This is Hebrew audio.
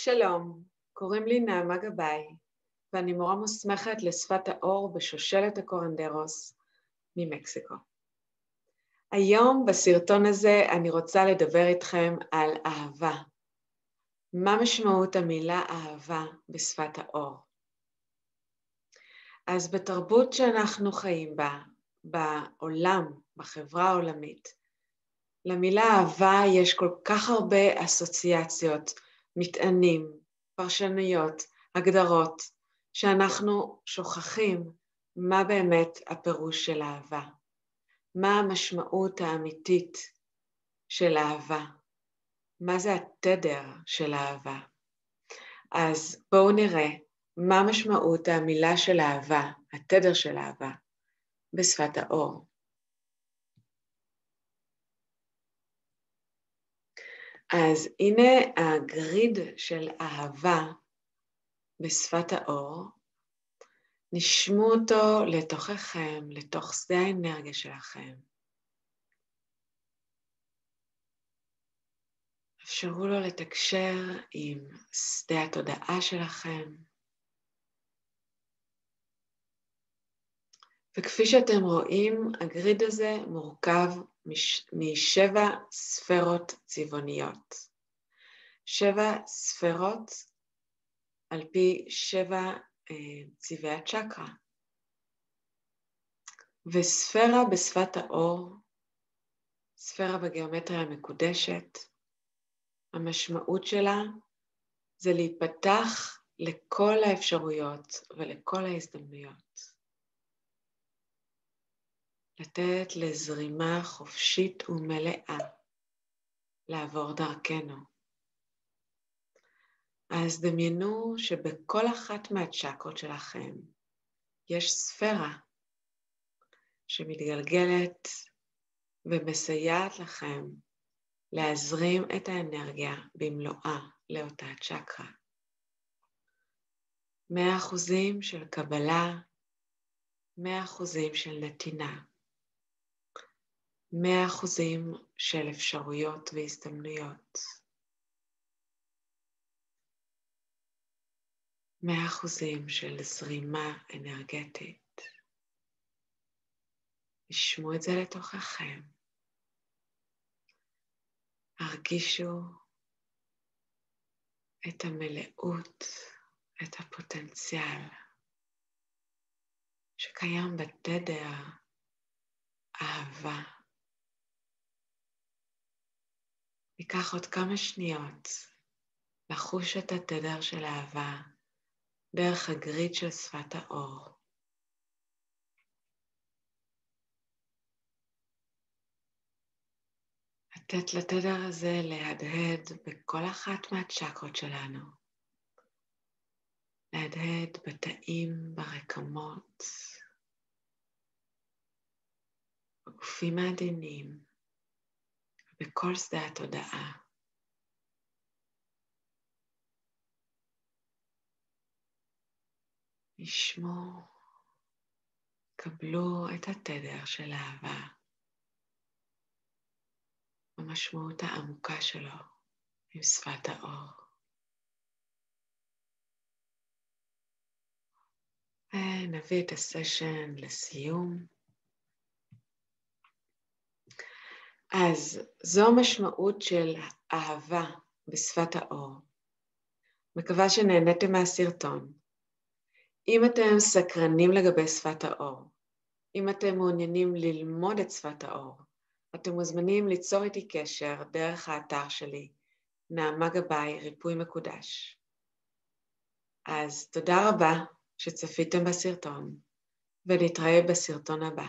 שלום, קוראים לי נעמה גבאי, ואני מורה מוסמכת לשפת האור בשושלת הקורנדרוס ממקסיקו. היום בסרטון הזה אני רוצה לדבר איתכם על אהבה. מה משמעות המילה אהבה בשפת האור? אז בתרבות שאנחנו חיים בה, בעולם, בחברה העולמית, למילה אהבה יש כל כך הרבה אסוציאציות, מטענים, פרשנויות, הגדרות, שאנחנו שוכחים מה באמת הפירוש של אהבה, מה המשמעות האמיתית של אהבה, מה זה התדר של אהבה. אז בואו נראה מה משמעות המילה של אהבה, התדר של אהבה, בשפת האור. אז הנה הגריד של אהבה בשפת האור, נשמו אותו לתוככם, לתוך שדה האנרגיה שלכם. אפשרו לו לתקשר עם שדה התודעה שלכם. וכפי שאתם רואים, הגריד הזה מורכב משבע ספרות צבעוניות. שבע ספרות על פי שבע אה, צבעי הצ'קרה. וספירה בשפת האור, ספירה בגיאומטריה המקודשת, המשמעות שלה זה להיפתח לכל האפשרויות ולכל ההזדמנויות. לתת לזרימה חופשית ומלאה לעבור דרכנו. אז דמיינו שבכל אחת מהצ'קרות שלכם יש ספירה שמתגלגלת ומסייעת לכם להזרים את האנרגיה במלואה לאותה צ'קרה. מאה אחוזים של קבלה, מאה אחוזים של נתינה. מאה אחוזים של אפשרויות והזדמנויות. מאה אחוזים של זרימה אנרגטית. תשמעו את זה לתוככם. הרגישו את המלאות, את הפוטנציאל שקיים בתדר אהבה. ניקח עוד כמה שניות לחוש את התדר של אהבה דרך הגריד של שפת האור. לתת לתדר הזה להדהד בכל אחת מהצ'קרות שלנו. להדהד בתאים, ברקמות, בגופים העדינים. בכל שדה התודעה. לשמור, קבלו את התדר של אהבה, המשמעות העמוקה שלו עם שפת האור. ונביא את הסשן לסיום. אז זו המשמעות של אהבה בשפת האור. מקווה שנהניתם מהסרטון. אם אתם סקרנים לגבי שפת האור, אם אתם מעוניינים ללמוד את שפת האור, אתם מוזמנים ליצור איתי קשר דרך האתר שלי, נעמה גבאי, ריפוי מקודש. אז תודה רבה שצפיתם בסרטון, ונתראה בסרטון הבא.